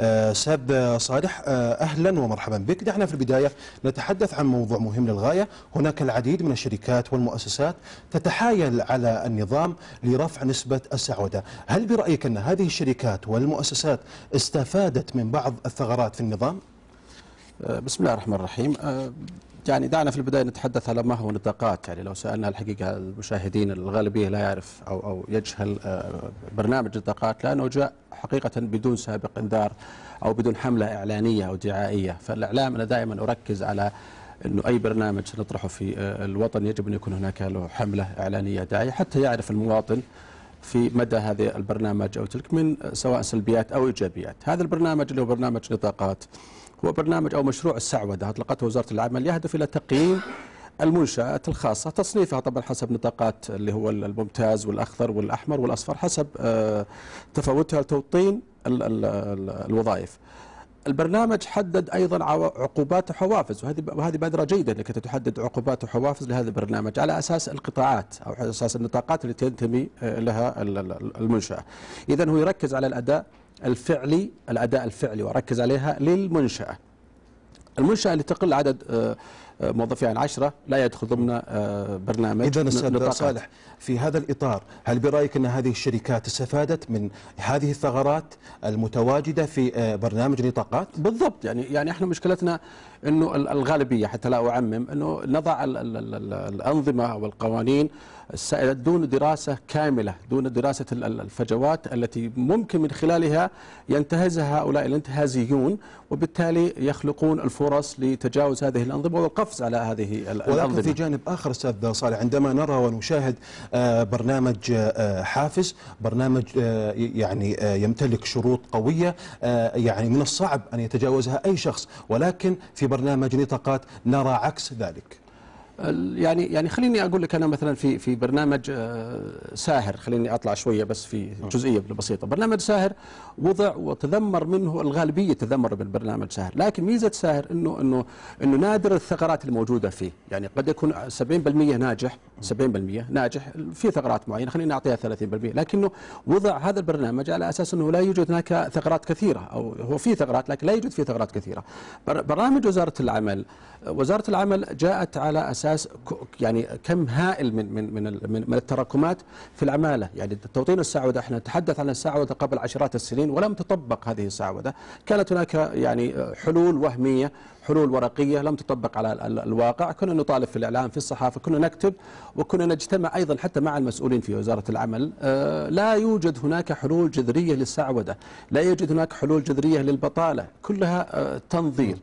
آه، أستاذ صالح آه، أهلا ومرحبا بك. دعنا في البداية نتحدث عن موضوع مهم للغاية. هناك العديد من الشركات والمؤسسات تتحايل على النظام لرفع نسبة السعودة. هل برأيك أن هذه الشركات والمؤسسات استفادت من بعض الثغرات في النظام؟ آه، بسم الله الرحمن الرحيم. يعني دعنا في البداية نتحدث على ما هو نطاقات. يعني لو سألنا الحقيقة المشاهدين الغالبية لا يعرف أو, أو يجهل آه، برنامج نطاقات لأنه جاء حقيقة بدون سابق إنذار أو بدون حملة إعلانية أو دعائية. فالإعلام أنا دائما أركز على أنه أي برنامج سنطرحه في الوطن يجب أن يكون هناك له حملة إعلانية داعية حتى يعرف المواطن في مدى هذا البرنامج أو تلك من سواء سلبيات أو إيجابيات. هذا البرنامج اللي هو برنامج نطاقات. هو برنامج أو مشروع السعودة. أطلقته وزارة العمل. يهدف إلى تقييم المنشآت الخاصة تصنيفها طبعا حسب نطاقات اللي هو الممتاز والأخضر والأحمر والأصفر حسب آه، تفاوتها لتوطين ال- ال- ال- الوظائف. البرنامج حدد أيضا عقوبات وحوافز وهذه وهذه بادرة جيدة إنك تحدد عقوبات وحوافز لهذا البرنامج على أساس القطاعات أو على أساس النطاقات التي تنتمي آه، لها ال- ال- المنشأة. اذا هو يركز على الأداء الفعلي الأداء الفعلي ويركز عليها للمنشأة. المنشأة اللي تقل عدد آه، آه، موظفيها عن عشرة لا يدخل ضمن آه، برنامج أستاذ نطاقات. صالح في هذا الإطار هل برأيك أن هذه الشركات استفادت من هذه الثغرات المتواجدة في آه، برنامج نطاقات بالضبط يعني يعني إحنا مشكلتنا إنه ال- الغالبية حتى لا أعمم إنه نضع ال ال ال ال الأنظمة والقوانين السائله دون دراسة كاملة دون دراسة ال- ال- الفجوات التي ممكن من خلالها ينتهزها هؤلاء الانتهازيون وبالتالي يخلقون الفرص لتجاوز هذه الأنظمة والقفز على هذه ال- ولكن في جانب آخر أستاذ صالح عندما نرى ونشاهد آه، برنامج آه، حافز برنامج آه، يعني يمتلك شروط قوية آه، يعني من الصعب أن يتجاوزها أي شخص ولكن في برنامج نطاقات نرى عكس ذلك. يعني يعني خليني أقول لك أنا مثلا في في برنامج آه، ساهر. خليني أطلع شوية بس في جزئية بسيطة. برنامج ساهر وضع وتذمر منه الغالبية تذمر من برنامج ساهر. لكن ميزة ساهر انه انه إنه نادر الثغرات الموجودة فيه. يعني قد يكون 70% ناجح 70% ناجح. في ثغرات معينة. خليني أعطيها 30% لكنه وضع هذا البرنامج على أساس إنه لا يوجد هناك ثغرات كثيرة. أو هو في ثغرات لكن لا يوجد فيه ثغرات كثيرة. بر- برنامج وزارة العمل وزارة العمل جاءت على أساس ك- يعني كم هائل من من من من التراكمات في العمالة. يعني توطين السعودة إحنا نتحدث عن السعودة قبل عشرات السنين ولم تطبق هذه السعودة. كانت هناك يعني حلول وهمية حلول ورقية لم تطبق على ال- ال- الواقع. كنا نطالب في الإعلام في الصحافة كنا نكتب وكنا نجتمع أيضا حتى مع المسؤولين في وزارة العمل. آه، لا يوجد هناك حلول جذرية للسعودة لا يوجد هناك حلول جذرية للبطالة. كلها آه، تنظير.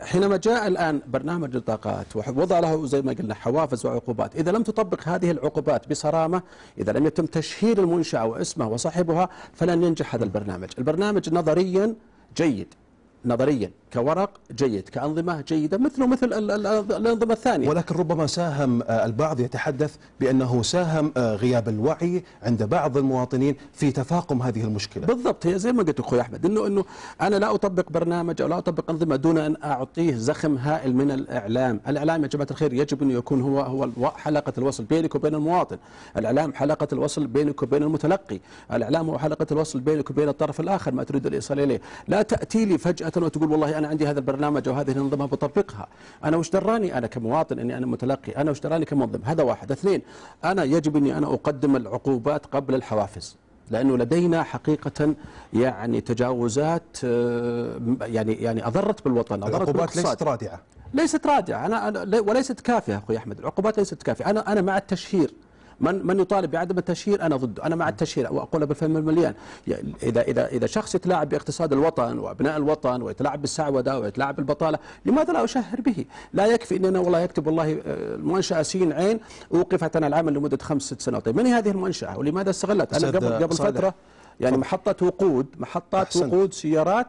حينما جاء الآن برنامج الطاقات ووضع له زي ما قلنا حوافز وعقوبات إذا لم تطبق هذه العقوبات بصرامة إذا لم يتم تشهير المنشأة واسمه وصاحبها فلن ينجح هذا البرنامج. البرنامج نظريا جيد. نظريا كورق جيد كأنظمة جيدة مثله مثل ال- ال- الأنظمة الثانية. ولكن ربما ساهم آه، البعض يتحدث بأنه ساهم آه، غياب الوعي عند بعض المواطنين في تفاقم هذه المشكلة. بالضبط هي زي ما قلت أخوي أحمد انه إنه أنا لا أطبق برنامج أو لا أطبق أنظمة دون أن أعطيه زخم هائل من الإعلام، الإعلام يا جماعة الخير يجب انه يكون هو هو حلقة الوصل بينك وبين المواطن، الإعلام حلقة الوصل بينك وبين المتلقي، الإعلام هو حلقة الوصل بينك وبين الطرف الآخر ما تريد الإيصال إليه، لا تأتي لي فجاه وتقول والله أنا عندي هذا البرنامج أو هذه الانظمه بطبقها، أنا وش دراني؟ أنا كمواطن إني أنا متلقي، أنا وش دراني كمنظم، هذا واحد، اثنين أنا يجب إني أنا أقدم العقوبات قبل الحوافز. لأنه لدينا حقيقة يعني تجاوزات آه، يعني يعني أضرت بالوطن أضرت العقوبات ليست رادعة. ليست رادعة. أنا وليست كافية أخوي أحمد. العقوبات ليست كافية. أنا أنا مع التشهير. من من يطالب بعدم التشهير أنا ضده. أنا مع التشهير واقولها بالفم المليان. يعني إذا إذا إذا شخص يتلاعب باقتصاد الوطن وأبناء الوطن ويتلاعب بالسعودة ويتلاعب بالبطالة لماذا لا أشهر به؟ لا يكفي ان أنا والله يكتب والله آه، المنشأة سين عين اوقفت عن العمل لمدة خمس ست سنوات. طيب من هي هذه المنشأة ولماذا استغلت؟ أنا قبل قبل. فترة يعني محطة وقود محطات أحسنت. وقود سيارات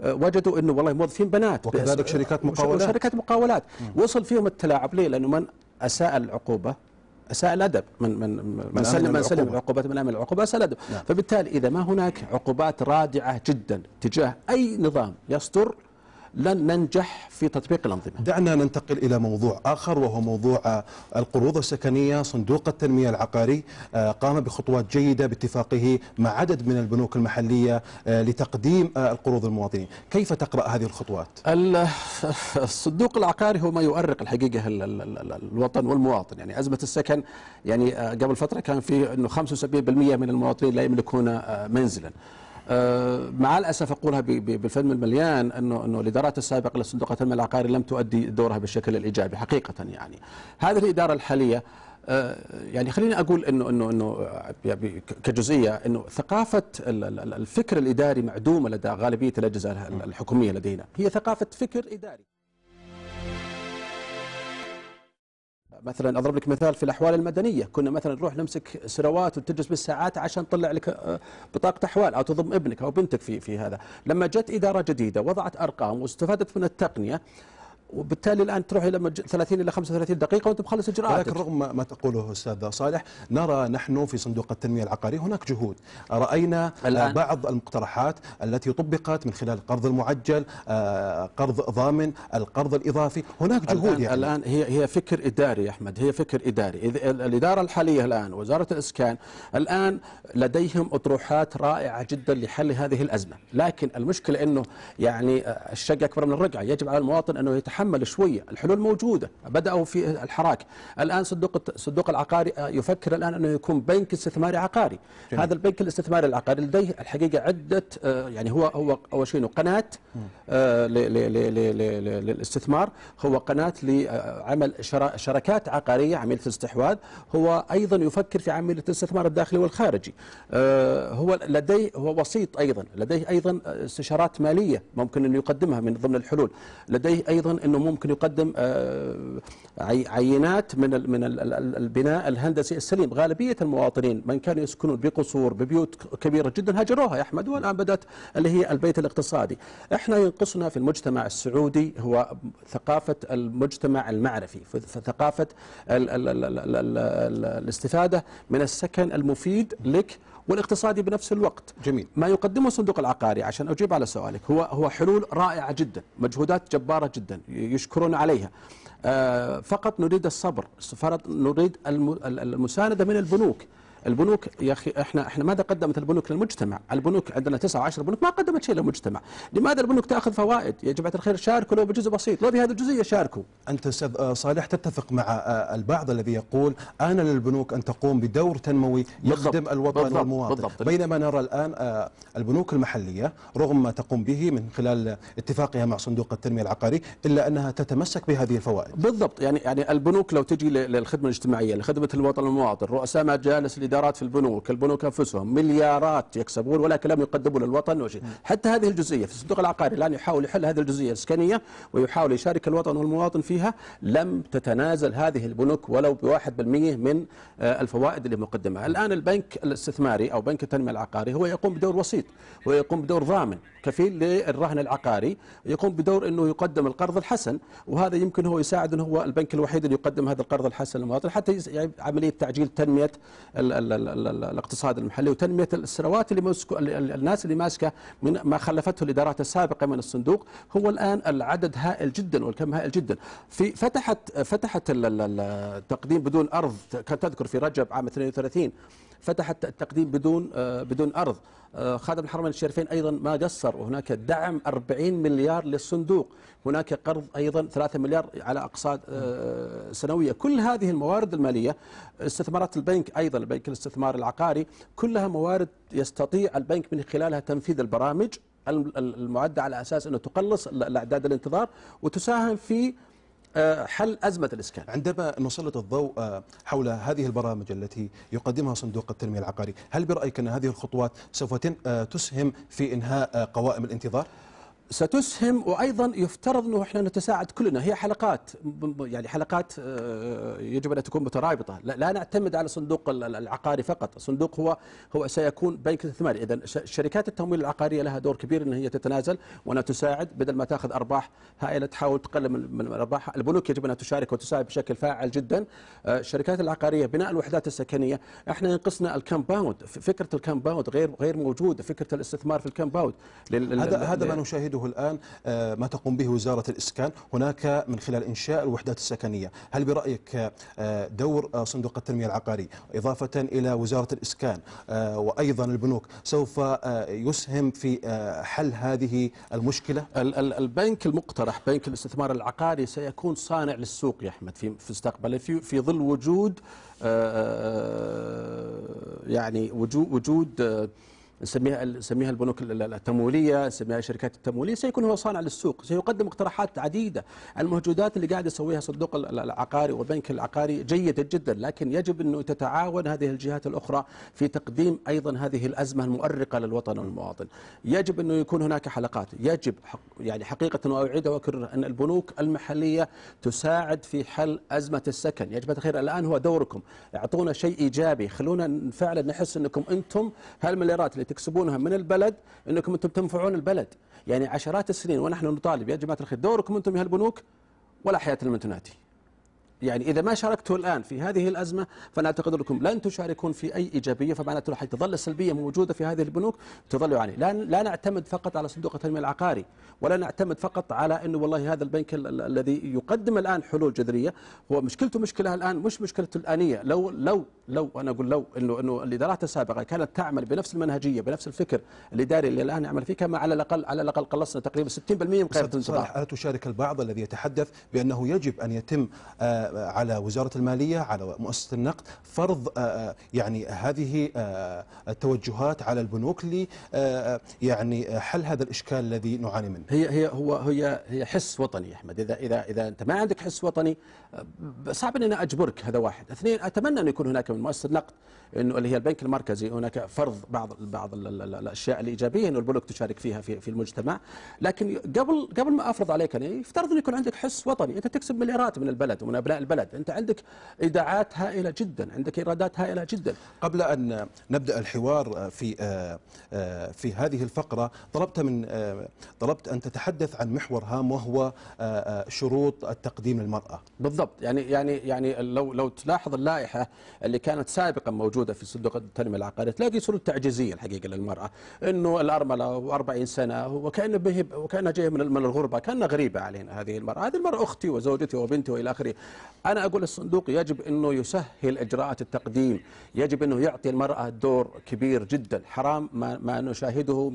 آه، وجدوا إنه والله موظفين بنات. وكذلك شركات مقاولات. وشركات مقاولات. وصل فيهم التلاعب. ليه؟ لأنه من أساء العقوبة. اساء الادب من من من سلم من سلم. العقوبات من أمن العقوبة اساء الادب نعم. فبالتالي إذا ما هناك عقوبات رادعة جدا تجاه أي نظام يصدر لن ننجح في تطبيق الأنظمة. دعنا ننتقل إلى موضوع آخر وهو موضوع آه، القروض السكنية صندوق التنمية العقاري. آه، قام بخطوات جيدة باتفاقه مع عدد من البنوك المحلية آه، لتقديم القروض للمواطنين. كيف تقرأ هذه الخطوات؟ ال- الصندوق العقاري هو ما يؤرق الحقيقة ال- ال- ال- ال- الوطن والمواطن. يعني أزمة السكن يعني قبل فترة كان في إنه 75% من المواطنين لا يملكون منزلا. مع الأسف أقولها ب- ب- بالفم المليان انه أنه الإدارات السابقة لصندوق التنميه العقاري لم تؤدي دورها بالشكل الإيجابي حقيقة يعني هذه الإدارة الحالية آه، يعني خليني أقول انه انه أنه آه، كجزئية أنه ثقافة ال- ال- الفكر الإداري معدومة لدى غالبية الأجهزة الحكومية لدينا، هي ثقافة فكر إداري. مثلا أضرب لك مثال في الأحوال المدنية، كنا مثلا نروح نمسك سنوات وتجلس بالساعات عشان تطلع لك آه، بطاقة أحوال أو تضم ابنك أو بنتك في في هذا، لما جت إدارة جديدة وضعت أرقام واستفادت من التقنية وبالتالي الآن تروح إلى مج- 30 إلى 35 دقيقة وأنت مخلص إجراءاتك. ولكن رغم ما- تقوله أستاذ صالح نرى نحن في صندوق التنمية العقاري هناك جهود. رأينا الآن. آه، بعض المقترحات التي طبقت من خلال القرض المعجل آه، قرض ضامن القرض الإضافي. هناك جهود الآن, يعني. الآن هي هي فكر إداري يا أحمد هي فكر إداري. إذ- ال- الإدارة الحالية الآن وزارة الإسكان الآن لديهم أطروحات رائعة جدا لحل هذه الأزمة. لكن المشكلة أنه يعني آه، الشق أكبر من الرقعة. يجب على المواطن أنه يتحمل شوية الحلول موجودة. بدأوا في الحراك. الآن صندوق الت- صندوق العقاري آه، يفكر الآن أنه يكون بنك استثماري عقاري. جميل. هذا البنك الاستثماري العقاري لديه الحقيقة عدة آه، يعني هو هو أول شيء قناة آه، للاستثمار. هو قناة لعمل شركات عقارية عملية الاستحواذ هو أيضا يفكر في عملية الاستثمار الداخلي والخارجي. هو لديه هو وسيط أيضا. لديه أيضا استشارات مالية ممكن أن يقدمها من ضمن الحلول. لديه أيضا أنه ممكن يقدم آه، عي- عينات من من ال- ال- البناء الهندسي السليم. غالبية المواطنين من كانوا يسكنون بقصور ببيوت كبيرة جدا هاجروها يا أحمد والآن بدأت اللي هي البيت الاقتصادي. إحنا ينقصنا في المجتمع السعودي هو ثقافة المجتمع المعرفي ثقافة ال ال ال ال ال ال الاستفادة من السكن المفيد لك والاقتصادي بنفس الوقت. جميل. ما يقدمه الصندوق العقاري عشان أجيب على سؤالك هو هو حلول رائعة جدا، مجهودات جبارة جدا. يشكرون عليها. آه، فقط نريد الصبر، فقط نريد الم- المساندة من البنوك. البنوك يا أخي إحنا إحنا ماذا قدمت البنوك للمجتمع؟ البنوك عندنا تسعة وعشر بنوك ما قدمت شيء للمجتمع، لماذا البنوك تأخذ فوائد؟ يا جماعة الخير شاركوا لو بجزء بسيط، لو بهذه الجزئية شاركوا. أنت أستاذ آه، صالح تتفق مع آه، البعض الذي يقول آن للبنوك أن تقوم بدور تنموي بالضبط، يخدم الوطن بالضبط، والمواطن بالضبط. بينما نرى الآن آه، البنوك المحلية رغم ما تقوم به من خلال اتفاقها مع صندوق التنمية العقاري إلا أنها تتمسك بهذه الفوائد بالضبط يعني يعني البنوك لو تجي للخدمة الاجتماعية لخدمة الوطن والمواطن رؤساء مجالس الادارات في البنوك البنوك أنفسهم مليارات يكسبون ولكن لم يقدموا للوطن وشيء حتى هذه الجزئية في الصندوق العقاري الآن يحاول يحل هذه الجزئية الإسكانية ويحاول يشارك الوطن والمواطن فيها لم تتنازل هذه البنوك ولو بواحد بالمئة من آه، الفوائد اللي مقدمها. الآن البنك الاستثماري أو بنك التنمية العقاري هو يقوم بدور وسيط ويقوم بدور ضامن كفيل للرهن العقاري يقوم بدور إنه يقدم القرض الحسن وهذا يمكن هو يساعد إنه هو البنك الوحيد اللي يقدم هذا القرض الحسن للمواطن حتى يعني عملية تعجيل تنمية ال ال ال ال ال الاقتصاد المحلي وتنمية الثروات اللي مسكو ال ال الناس اللي ماسكة من ما خلفته الإدارات السابقة من الصندوق هو الآن العدد هائل جدا والكم هائل جدا. في فتحت فتحت ال- ال- ال- التقديم بدون أرض كانت تذكر في رجب عام 32 فتحت التقديم بدون آه، بدون أرض. آه، خادم الحرمين الشريفين أيضا ما قصر. وهناك دعم 40 مليار للصندوق. هناك قرض أيضا 3 مليار على أقساط آه، سنوية. كل هذه الموارد المالية استثمارات البنك أيضا البنك الاستثمار العقاري كلها موارد يستطيع البنك من خلالها تنفيذ البرامج الم- المعدة على أساس أنه تقلص الأعداد الانتظار وتساهم في حل أزمة الإسكان عندما نسلط الضوء آه، حول هذه البرامج التي يقدمها صندوق التنمية العقاري هل برأيك أن هذه الخطوات سوف آه، تسهم في إنهاء آه، قوائم الانتظار؟ ستسهم وأيضا يفترض إنه إحنا نتساعد كلنا. هي حلقات يعني حلقات آه، يجب أن تكون مترابطة. لا, نعتمد على صندوق ال- ال- العقاري فقط. الصندوق هو هو سيكون بنك استثماري اذا شركات التمويل العقارية لها دور كبير إن هي تتنازل وأنها تساعد. بدل ما تأخذ أرباح هائلة تحاول تقلل من ارباحها البنوك يجب أنها تشارك وتساعد بشكل فاعل جدا. آه، الشركات العقارية بناء الوحدات السكنية. إحنا ينقصنا الكامباوند ف- فكرة ال compound غير غير موجودة. فكرة الاستثمار في لل- هذا هذا ما نشاهده نشاهده الآن آه، ما تقوم به وزارة الإسكان. هناك من خلال إنشاء الوحدات السكنية. هل برأيك آه، دور آه، صندوق التنمية العقاري إضافة إلى وزارة الإسكان وأيضا البنوك سوف يسهم في حل هذه المشكلة؟ ال- ال- البنك المقترح بنك الاستثمار العقاري سيكون صانع للسوق يا أحمد في المستقبل في في ظل وجود يعني وجود نسميها نسميها البنوك ال- ال- التمويلية نسميها الشركات التمويلية. سيكون هو صانع للسوق سيقدم اقتراحات عديدة. الموجودات اللي قاعد يسويها صندوق ال- ال- العقاري والبنك العقاري جيدة جدا لكن يجب أنه تتعاون هذه الجهات الأخرى في تقديم أيضا هذه الأزمة المؤرقة للوطن والمواطن. يجب أنه يكون هناك حلقات. يجب يعني حقيقة واعيد وأكرر أن البنوك المحلية تساعد في حل أزمة السكن. يا جماعة الخير الآن هو دوركم. اعطونا شيء إيجابي. خلونا فعلا نحس أنكم أنتم هالمليارات اللي تكسبونها من البلد انكم أنتم تنفعون البلد. يعني عشرات السنين ونحن نطالب يا جماعة الخير دوركم أنتم يا هالبنوك ولا حياه لمن تنادي. يعني إذا ما شاركتوا الآن في هذه الأزمة فأنا أعتقد أنكم لن تشاركون في أي إيجابية فمعناته راح تظل السلبية موجودة في هذه البنوك تظلوا يعني. لا, لا نعتمد فقط على صندوق التنمية العقاري ولا نعتمد فقط على أنه والله هذا البنك ال- ال- الذي يقدم الآن حلول جذرية. هو مشكلته مشكلة الآن مش مشكلته الآنية. لو لو لو أنا أقول لو أنه أنه الإدارات السابقة كانت تعمل بنفس المنهجية بنفس الفكر الإداري اللي الآن نعمل فيه كما على الأقل على الأقل قلصنا تقريبا 60% من قيمة الانتظار. صالح ألا تشارك البعض الذي يتحدث بأنه يجب أن يتم آه، على وزارة المالية على مؤسسة النقد فرض آه، آه، يعني هذه آه، التوجهات على البنوك ل آه، يعني حل هذا الإشكال الذي نعاني منه. هي هي هو هي هي حس وطني يا أحمد. إذا إذا إذا أنت ما عندك حس وطني صعب إني أنا أجبرك هذا واحد، اثنين أتمنى أن يكون هناك من مؤسسة النقد إنه اللي هي البنك المركزي هناك فرض بعض بعض ال- ال- ال- الأشياء الإيجابية إنه البنوك تشارك فيها في في المجتمع، لكن قبل قبل ما أفرض عليك أنا يفترض أن يكون عندك حس وطني، أنت تكسب مليارات من البلد ومن أبناء البلد، أنت عندك إيداعات هائلة جدا، عندك إيرادات هائلة جدا، قبل أن نبدأ الحوار في آه، آه، في هذه الفقرة طلبت من آه، طلبت أن تتحدث عن محور هام وهو آه، آه، شروط التقديم للمرأة. بالضبط. يعني يعني يعني لو لو تلاحظ اللائحة اللي كانت سابقا موجودة في صندوق التنمية العقارية تلاقي شروط تعجيزية الحقيقة للمرأة. إنه الأرملة و40 سنة وكانه به وكأنها جاية من من الغربة كانها غريبة علينا هذه المرأة. هذه المرأة أختي وزوجتي وبنتي وإلى آخره. أنا أقول الصندوق يجب إنه يسهل إجراءات التقديم يجب إنه يعطي المرأة دور كبير جدا. حرام ما ما نشاهده